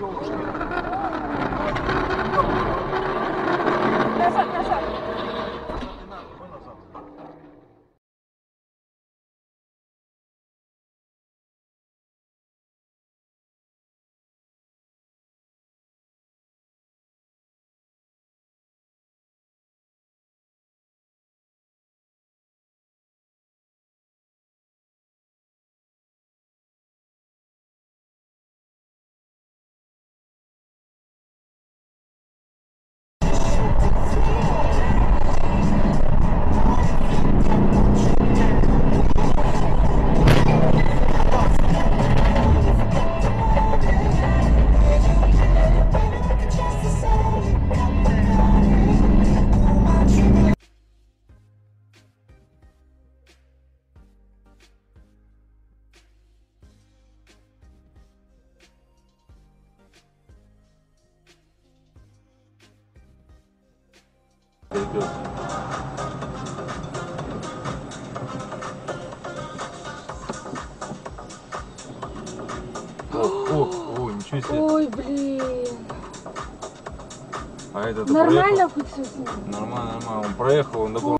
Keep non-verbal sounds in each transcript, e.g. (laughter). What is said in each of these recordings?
Yorkshire. О, о, о, ничего себе. Ой, блин. А этот Нормально проехал? хоть все Нормально, нормально. Он проехал, он такой.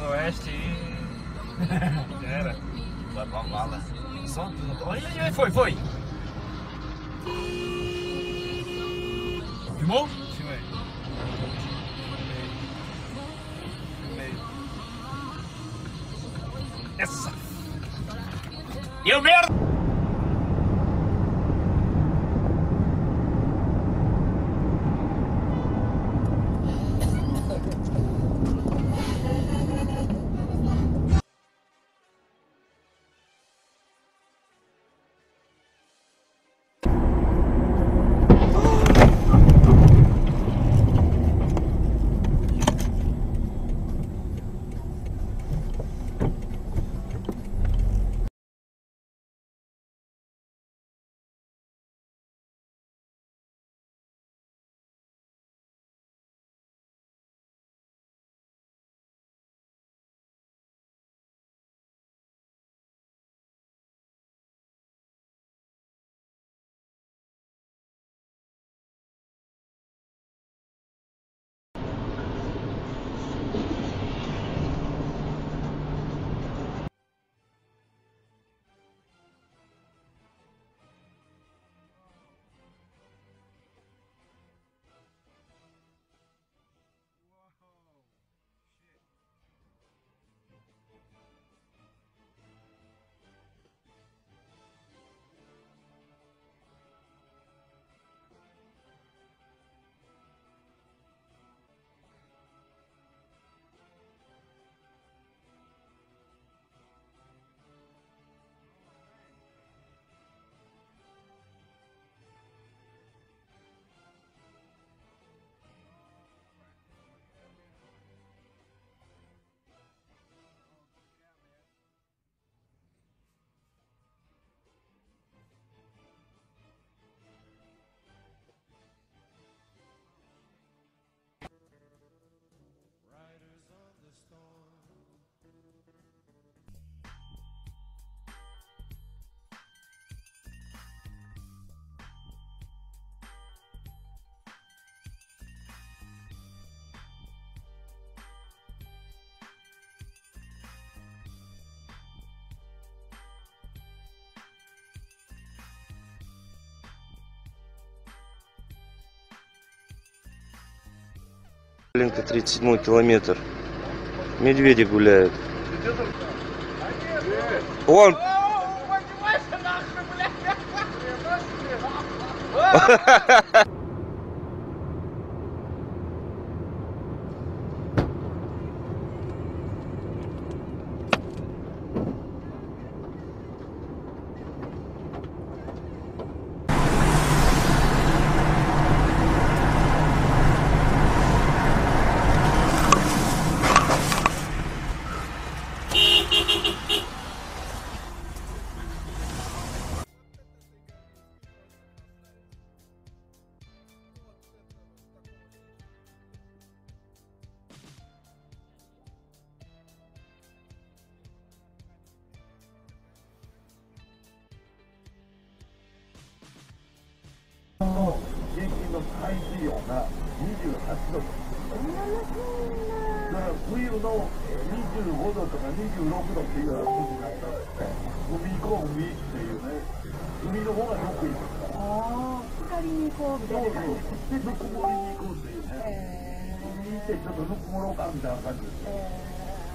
No oeste e. (laughs) Era. Vai pra bala. Só. Olha, olha, foi, foi! Filmou? Filmei. Filmei. Essa! Eu merda! Тополенко, 37 километр. Медведи гуляют. Он... Ha ha ha ha! 海水温が28度とだから冬の25度とか26度っていうような時になったんで海行こう海っていうね海の方が得意ですからああ光に行こうみたいなそうそうでぬくもりに行くっていうね海行ってちょっとぬくもろうかみたいな感じです、ね、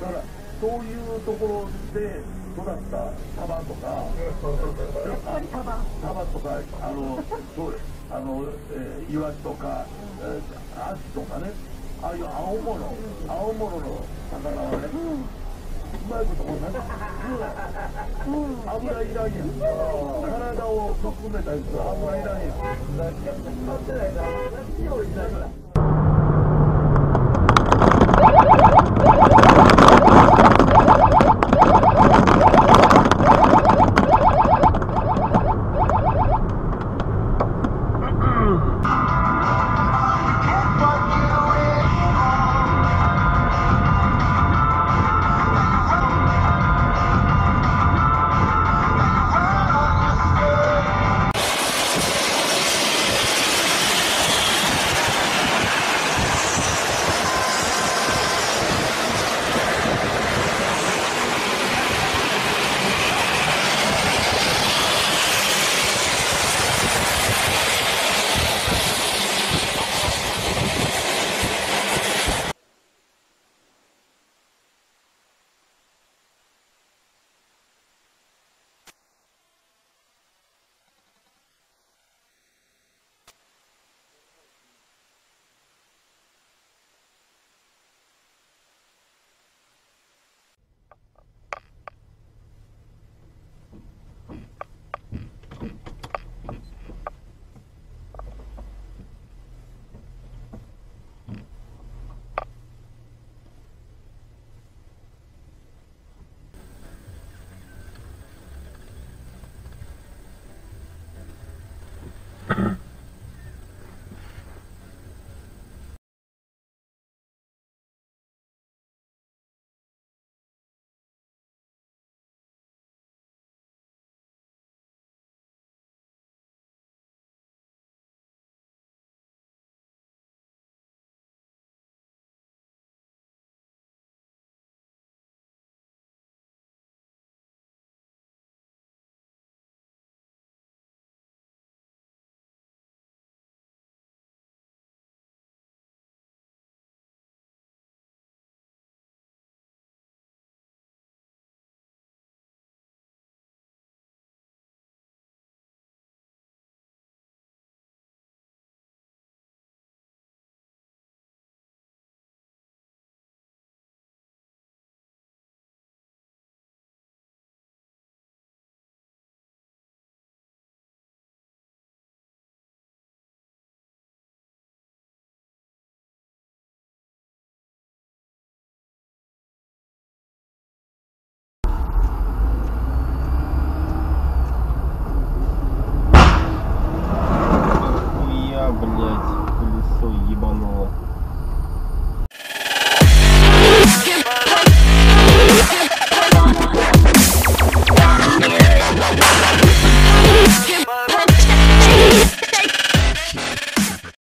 だからそういうところで育ったサバとか、サバとか、あの、そうあの、えー、イワシとか、え、アジとかね、ああいう青物、青物の魚はね、うまいことこうなん、油いらんやん。体を含めたやつ油いらんやん。使ってないから、料理しない。